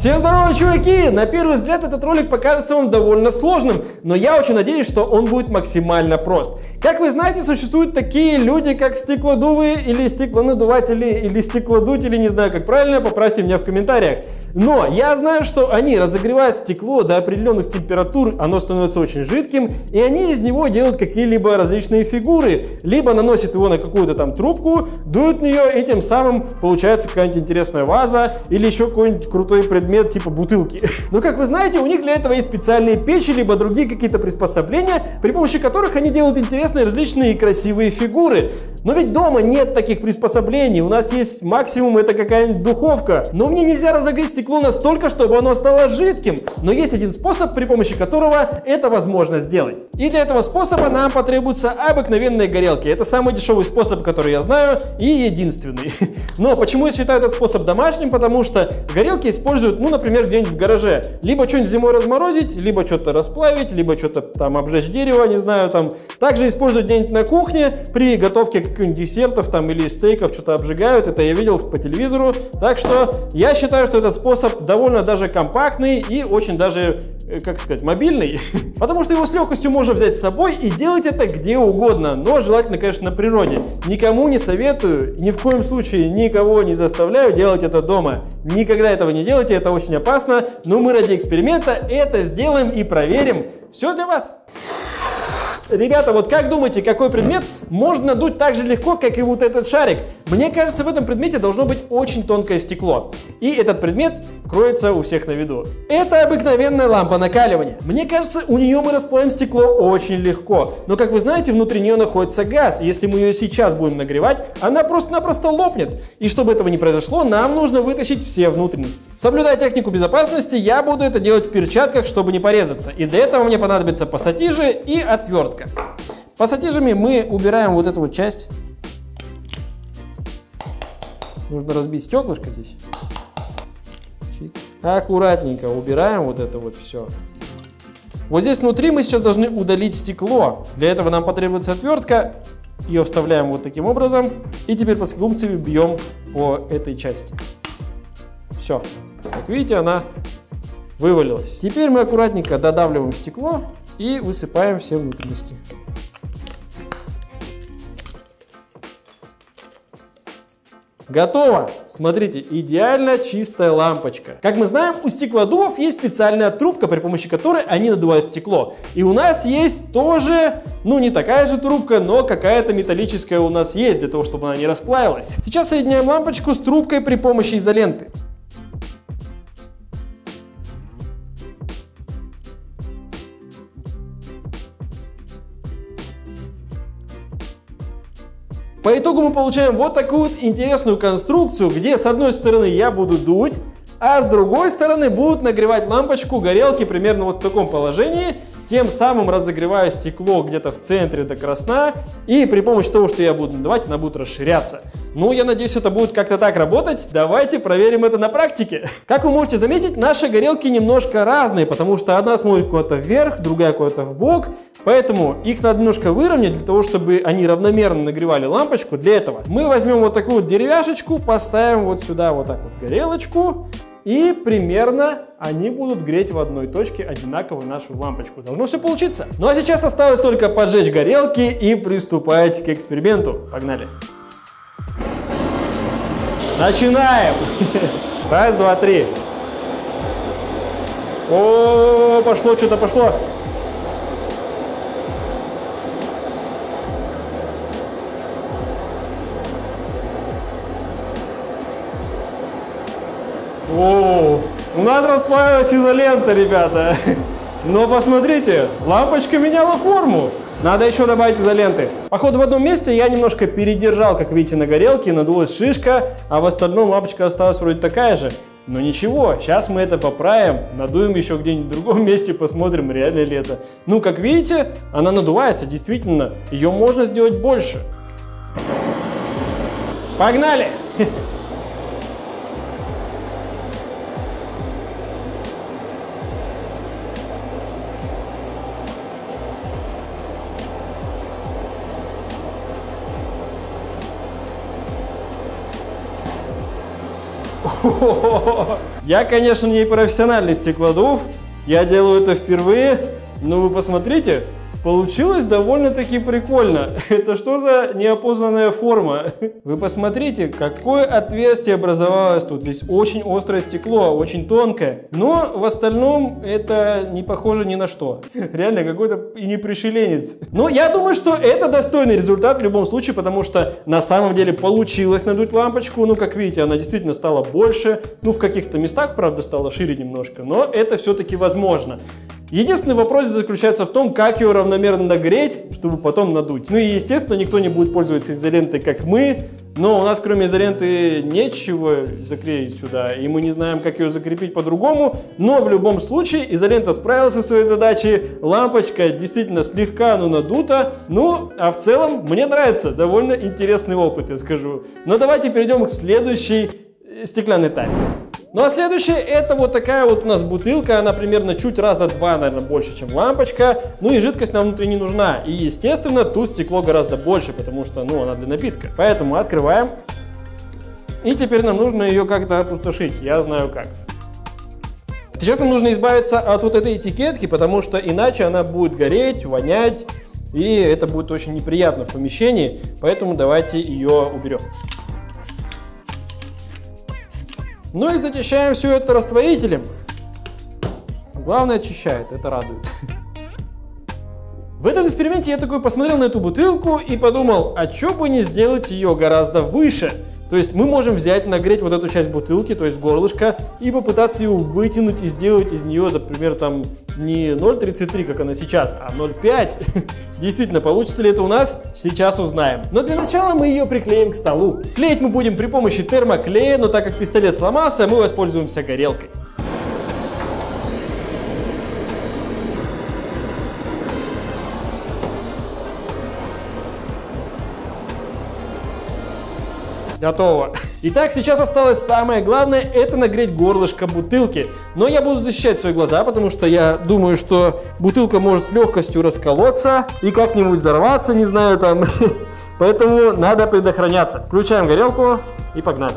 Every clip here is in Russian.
Всем здорово, чуваки! На первый взгляд этот ролик покажется вам довольно сложным, но я очень надеюсь, что он будет максимально прост. Как вы знаете, существуют такие люди, как стеклодувы или стеклонадуватели или стеклодутели, не знаю как правильно, поправьте меня в комментариях. Но я знаю, что они разогревают стекло до определенных температур, оно становится очень жидким, и они из него делают какие-либо различные фигуры, либо наносят его на какую-то там трубку, дуют в нее, и тем самым получается какая-нибудь интересная ваза или еще какой-нибудь крутой предмет предмет типа бутылки. Но как вы знаете, у них для этого есть специальные печи, либо другие какие-то приспособления, при помощи которых они делают интересные различные красивые фигуры. Но ведь дома нет таких приспособлений, у нас есть максимум это какая-нибудь духовка. Но мне нельзя разогреть стекло настолько, чтобы оно стало жидким. Но есть один способ, при помощи которого это возможно сделать. И для этого способа нам потребуются обыкновенные горелки. Это самый дешевый способ, который я знаю, и единственный. Но почему я считаю этот способ домашним? Потому что горелки используют ну, например, где-нибудь в гараже. Либо что-нибудь зимой разморозить, либо что-то расплавить, либо что-то там обжечь дерево, не знаю, там. Также используют где-нибудь на кухне при готовке каких-нибудь десертов там или стейков, что-то обжигают. Это я видел по телевизору. Так что я считаю, что этот способ довольно даже компактный и очень даже, э, как сказать, мобильный. Потому что его с легкостью можно взять с собой и делать это где угодно. Но желательно, конечно, на природе. Никому не советую, ни в коем случае никого не заставляю делать это дома. Никогда этого не делайте, это очень опасно, но мы ради эксперимента это сделаем и проверим. Все для вас. Ребята, вот как думаете, какой предмет можно надуть так же легко, как и вот этот шарик? Мне кажется, в этом предмете должно быть очень тонкое стекло. И этот предмет кроется у всех на виду. Это обыкновенная лампа накаливания. Мне кажется, у нее мы расплавим стекло очень легко. Но, как вы знаете, внутри нее находится газ. Если мы ее сейчас будем нагревать, она просто-напросто лопнет. И чтобы этого не произошло, нам нужно вытащить все внутренности. Соблюдая технику безопасности, я буду это делать в перчатках, чтобы не порезаться. И для этого мне понадобится пассатижи и отвертка отвертка. Пассатижами мы убираем вот эту вот часть. Нужно разбить стеклышко здесь. Аккуратненько убираем вот это вот все. Вот здесь внутри мы сейчас должны удалить стекло. Для этого нам потребуется отвертка. Ее вставляем вот таким образом. И теперь плоскогубцами бьем по этой части. Все. Как видите, она вывалилась. Теперь мы аккуратненько додавливаем стекло и высыпаем все внутренности. Готово! Смотрите, идеально чистая лампочка. Как мы знаем, у стеклодувов есть специальная трубка, при помощи которой они надувают стекло. И у нас есть тоже, ну не такая же трубка, но какая-то металлическая у нас есть, для того, чтобы она не расплавилась. Сейчас соединяем лампочку с трубкой при помощи изоленты. По итогу мы получаем вот такую вот интересную конструкцию, где с одной стороны я буду дуть, а с другой стороны будут нагревать лампочку горелки примерно вот в таком положении, тем самым разогреваю стекло где-то в центре до красна, и при помощи того, что я буду надавать, она будет расширяться. Ну, я надеюсь, это будет как-то так работать. Давайте проверим это на практике. Как вы можете заметить, наши горелки немножко разные, потому что одна смотрит куда-то вверх, другая куда-то в бок, поэтому их надо немножко выровнять для того, чтобы они равномерно нагревали лампочку. Для этого мы возьмем вот такую вот деревяшечку, поставим вот сюда вот так вот горелочку, и примерно они будут греть в одной точке одинаково нашу лампочку. Должно все получиться. Ну а сейчас осталось только поджечь горелки и приступать к эксперименту. Погнали! Начинаем! Раз, два, три. О, пошло, что-то пошло. У нас расплавилась изолента, ребята. Но посмотрите, лампочка меняла форму. Надо еще добавить изоленты. Походу в одном месте я немножко передержал, как видите, на горелке, надулась шишка, а в остальном лампочка осталась вроде такая же. Но ничего, сейчас мы это поправим, надуем еще где-нибудь в другом месте, посмотрим, реально ли это. Ну, как видите, она надувается, действительно, ее можно сделать больше. Погнали! Я, конечно, не профессиональный стеклодув, я делаю это впервые, но вы посмотрите, Получилось довольно-таки прикольно. Это что за неопознанная форма? Вы посмотрите, какое отверстие образовалось тут. Здесь очень острое стекло, очень тонкое. Но в остальном это не похоже ни на что. Реально какой-то и не пришеленец. Но я думаю, что это достойный результат в любом случае, потому что на самом деле получилось надуть лампочку. Ну, как видите, она действительно стала больше. Ну, в каких-то местах, правда, стала шире немножко. Но это все-таки возможно. Единственный вопрос заключается в том, как ее равномерно нагреть, чтобы потом надуть. Ну и естественно, никто не будет пользоваться изолентой, как мы, но у нас кроме изоленты нечего заклеить сюда, и мы не знаем, как ее закрепить по-другому, но в любом случае изолента справилась со своей задачей, лампочка действительно слегка, но надута, ну, а в целом мне нравится, довольно интересный опыт, я скажу. Но давайте перейдем к следующей э, стеклянной тайне. Ну а следующее это вот такая вот у нас бутылка, она примерно чуть раза два, наверное, больше, чем лампочка. Ну и жидкость нам внутри не нужна. И естественно тут стекло гораздо больше, потому что, ну, она для напитка. Поэтому открываем. И теперь нам нужно ее как-то опустошить. Я знаю как. Сейчас нам нужно избавиться от вот этой этикетки, потому что иначе она будет гореть, вонять, и это будет очень неприятно в помещении, поэтому давайте ее уберем. Ну и зачищаем все это растворителем. Главное очищает, это радует. В этом эксперименте я такой посмотрел на эту бутылку и подумал, а что бы не сделать ее гораздо выше? То есть мы можем взять, нагреть вот эту часть бутылки, то есть горлышко, и попытаться ее вытянуть и сделать из нее, например, там не 0,33, как она сейчас, а 0,5. Действительно, получится ли это у нас, сейчас узнаем. Но для начала мы ее приклеим к столу. Клеить мы будем при помощи термоклея, но так как пистолет сломался, мы воспользуемся горелкой. Готово. Итак, сейчас осталось самое главное, это нагреть горлышко бутылки. Но я буду защищать свои глаза, потому что я думаю, что бутылка может с легкостью расколоться и как-нибудь взорваться, не знаю там. Поэтому надо предохраняться. Включаем горелку и погнали.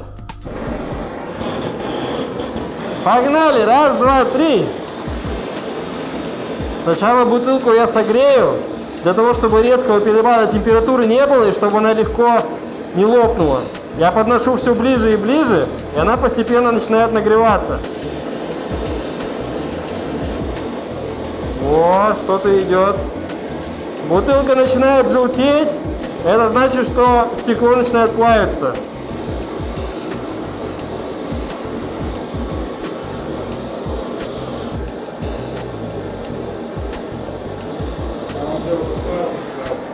Погнали! Раз, два, три! Сначала бутылку я согрею, для того, чтобы резкого перепада температуры не было и чтобы она легко не лопнула. Я подношу все ближе и ближе, и она постепенно начинает нагреваться. О, что-то идет. Бутылка начинает желтеть. Это значит, что стекло начинает плавиться.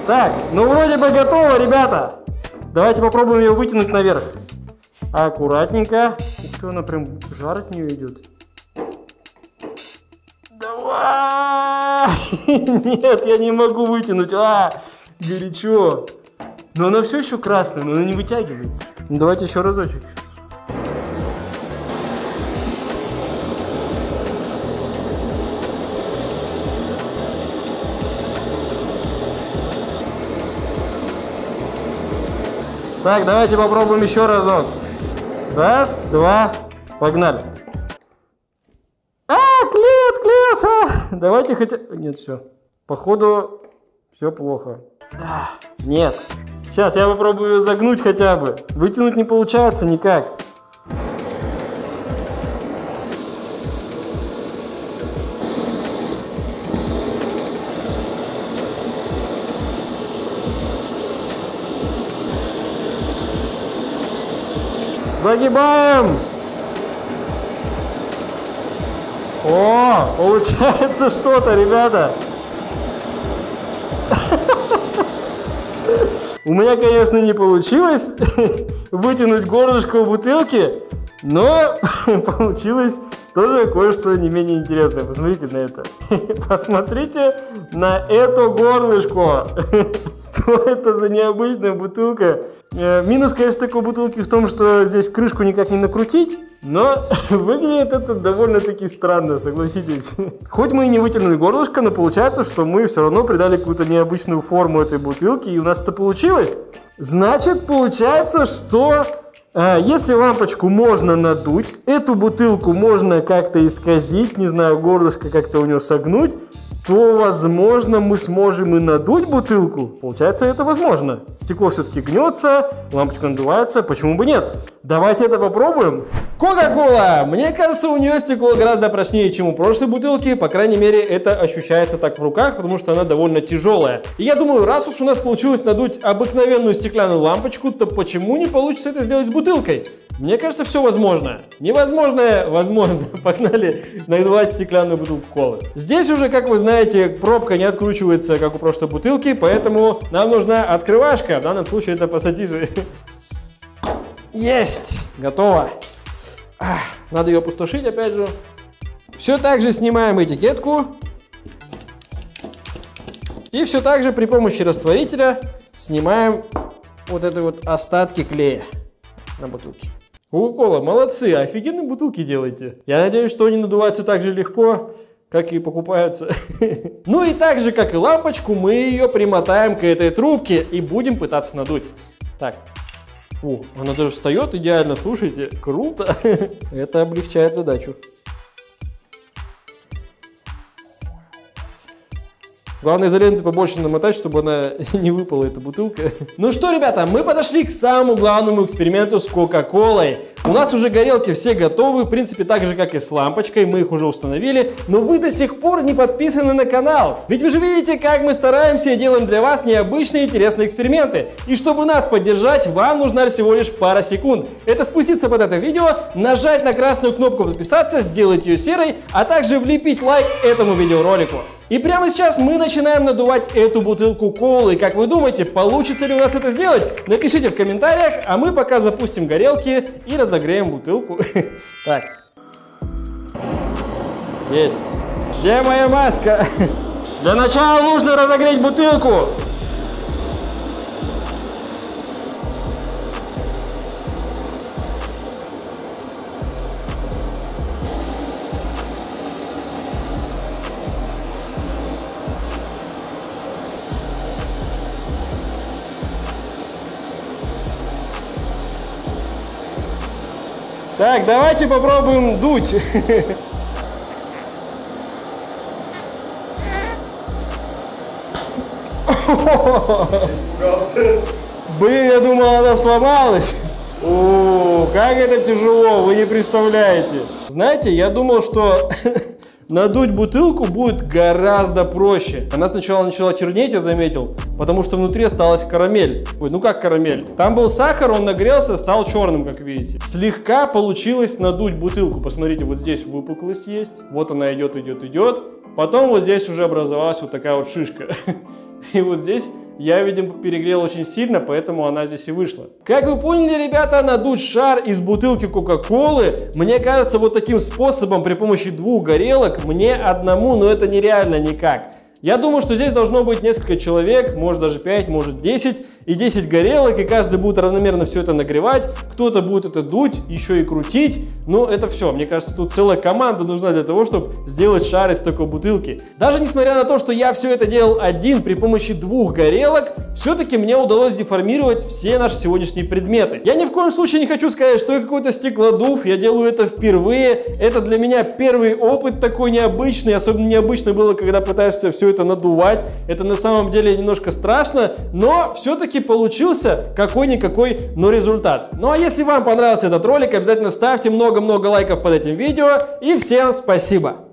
Так, ну вроде бы готово, ребята. Давайте попробуем ее вытянуть наверх. Аккуратненько. Ух ты, она прям жар от нее идет. Давай! Нет, я не могу вытянуть. А, горячо. Но она все еще красная, но она не вытягивается. Ну, давайте еще разочек. Так, давайте попробуем еще разок. Раз, два, погнали. А, клеит, клеился. Давайте хотя... Нет, все. Походу, все плохо. Нет. Сейчас я попробую загнуть хотя бы. Вытянуть не получается никак. Загибаем. О, получается что-то, ребята. У меня, конечно, не получилось вытянуть горлышко у бутылки, но получилось тоже кое-что не менее интересное. Посмотрите на это. Посмотрите на это горлышко. Что это за необычная бутылка? Э, минус, конечно, такой бутылки в том, что здесь крышку никак не накрутить, но выглядит это довольно-таки странно, согласитесь. Хоть мы и не вытянули горлышко, но получается, что мы все равно придали какую-то необычную форму этой бутылки, и у нас это получилось. Значит, получается, что А, если лампочку можно надуть, эту бутылку можно как-то исказить, не знаю, горлышко как-то у нее согнуть, то, возможно, мы сможем и надуть бутылку. Получается, это возможно. Стекло все-таки гнется, лампочка надувается, почему бы нет? Давайте это попробуем. Кока-кола! Мне кажется, у нее стекло гораздо прочнее, чем у прошлой бутылки. По крайней мере, это ощущается так в руках, потому что она довольно тяжелая. И я думаю, раз уж у нас получилось надуть обыкновенную стеклянную лампочку, то почему не получится это сделать с бутылкой? Мне кажется, все возможно. Невозможное возможно. Погнали надувать стеклянную бутылку колы. Здесь уже, как вы знаете, пробка не откручивается, как у прошлой бутылки, поэтому нам нужна открывашка. В данном случае это пассатижи. Есть! Готово. Надо ее опустошить, опять же. Все так же снимаем этикетку. И все так же при помощи растворителя снимаем вот это вот остатки клея на бутылке. Кока-кола, молодцы, офигенные бутылки делаете. Я надеюсь, что они надуваются так же легко, как и покупаются. Ну и так же, как и лампочку, мы ее примотаем к этой трубке и будем пытаться надуть. Так. О, она даже встает идеально, слушайте, круто. Это облегчает задачу. Главное изоленты побольше намотать, чтобы она не выпала, эта бутылка. Ну что, ребята, мы подошли к самому главному эксперименту с Кока-Колой. У нас уже горелки все готовы, в принципе, так же, как и с лампочкой, мы их уже установили, но вы до сих пор не подписаны на канал. Ведь вы же видите, как мы стараемся и делаем для вас необычные интересные эксперименты. И чтобы нас поддержать, вам нужна всего лишь пара секунд. Это спуститься под это видео, нажать на красную кнопку подписаться, сделать ее серой, а также влепить лайк этому видеоролику. И прямо сейчас мы начинаем надувать эту бутылку колы. Как вы думаете, получится ли у нас это сделать? Напишите в комментариях, а мы пока запустим горелки и разогреем бутылку. Так. Есть. Где моя маска? Для начала нужно разогреть бутылку. Так, давайте попробуем дуть. Блин, я думал, она сломалась. О, как это тяжело, вы не представляете. Знаете, я думал, что Надуть бутылку будет гораздо проще. Она сначала начала чернеть, я заметил, потому что внутри осталась карамель. Ой, ну как карамель? Там был сахар, он нагрелся, стал черным, как видите. Слегка получилось надуть бутылку. Посмотрите, вот здесь выпуклость есть. Вот она идет, идет, идет. Потом вот здесь уже образовалась вот такая вот шишка. И вот здесь я, видимо, перегрел очень сильно, поэтому она здесь и вышла. Как вы поняли, ребята, надуть шар из бутылки Кока-Колы, мне кажется, вот таким способом при помощи двух горелок мне одному, но это нереально никак. Я думаю, что здесь должно быть несколько человек, может даже 5, может 10, и 10 горелок, и каждый будет равномерно все это нагревать, кто-то будет это дуть, еще и крутить, но это все. Мне кажется, тут целая команда нужна для того, чтобы сделать шар из такой бутылки. Даже несмотря на то, что я все это делал один при помощи двух горелок, все-таки мне удалось деформировать все наши сегодняшние предметы. Я ни в коем случае не хочу сказать, что я какой-то стеклодув, я делаю это впервые, это для меня первый опыт такой необычный, особенно необычно было, когда пытаешься все это надувать. Это на самом деле немножко страшно, но все-таки получился какой-никакой, но результат. Ну а если вам понравился этот ролик, обязательно ставьте много-много лайков под этим видео. И всем спасибо!